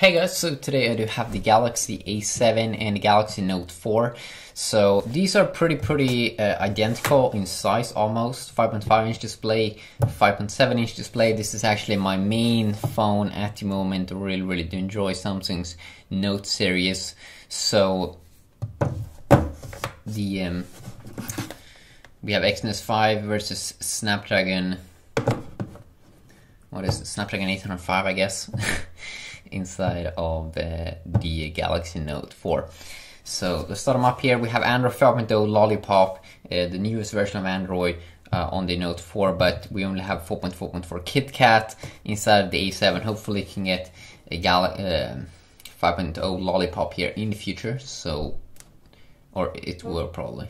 Hey guys, so today I do have the Galaxy A7 and the Galaxy Note 4. So these are pretty pretty uh, identical in size almost. 5.5 inch display, 5.7 inch display. This is actually my main phone at the moment. I really really do enjoy Samsung's Note series. So the um, we have Exynos 5 versus Snapdragon what is it? Snapdragon 805 I guess. inside of uh, the Galaxy Note 4. So let's start them up here. We have Android 5.0 Lollipop, uh, the newest version of Android uh, on the Note 4, but we only have 4.4.4 KitKat inside of the A7. Hopefully, you can get a Gal uh, 5.0 Lollipop here in the future. So, or it will probably.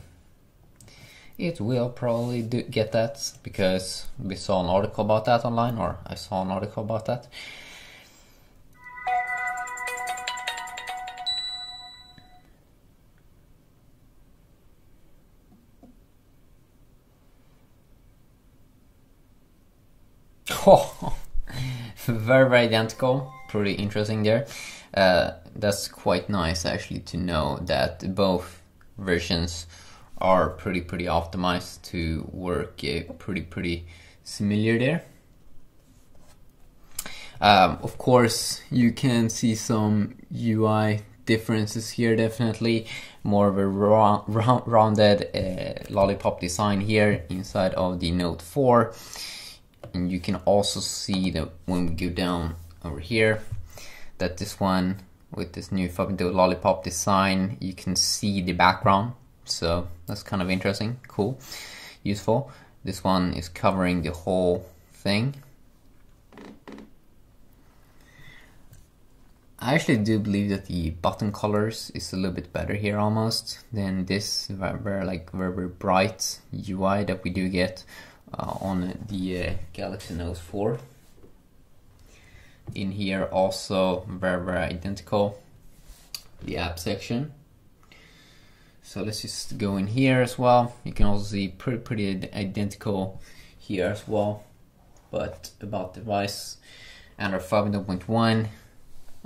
It will probably do, get that because we saw an article about that online, or I saw an article about that. Oh, very, very identical. Pretty interesting there. Uh, that's quite nice actually to know that both versions are pretty, pretty optimized to work uh, pretty, pretty similar there. Um, of course, you can see some UI differences here definitely more of a round, rounded uh, lollipop design here inside of the note 4 and you can also see that when we go down over here that this one with this new Fabio lollipop design you can see the background. So that's kind of interesting cool useful. This one is covering the whole thing. I actually do believe that the button colors is a little bit better here almost than this very, like very bright UI that we do get uh, on the uh, Galaxy Note 4. In here also very very identical the app section. So let's just go in here as well. You can also see pretty pretty identical here as well. But about device Android 5.1,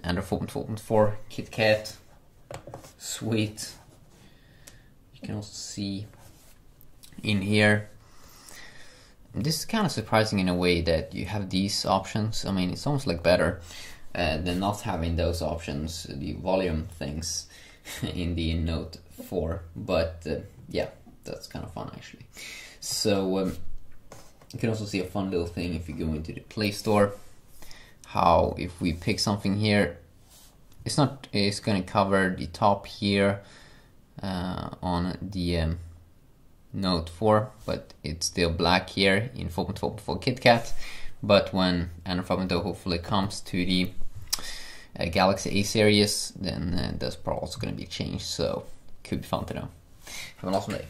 Android 4.4.4, KitKat, sweet. You can also see in here this is kind of surprising in a way that you have these options. I mean, it's almost like better uh, than not having those options, the volume things in the Note 4. But uh, yeah, that's kind of fun actually. So um, you can also see a fun little thing if you go into the Play Store. How if we pick something here, it's not. It's going to cover the top here uh, on the um, Note 4, but it's still black here in 4.4.4 KitKat. But when Android 5.0 hopefully comes to the uh, Galaxy A series, then uh, that's probably also going to be changed. So could be fun to know. Have an awesome day.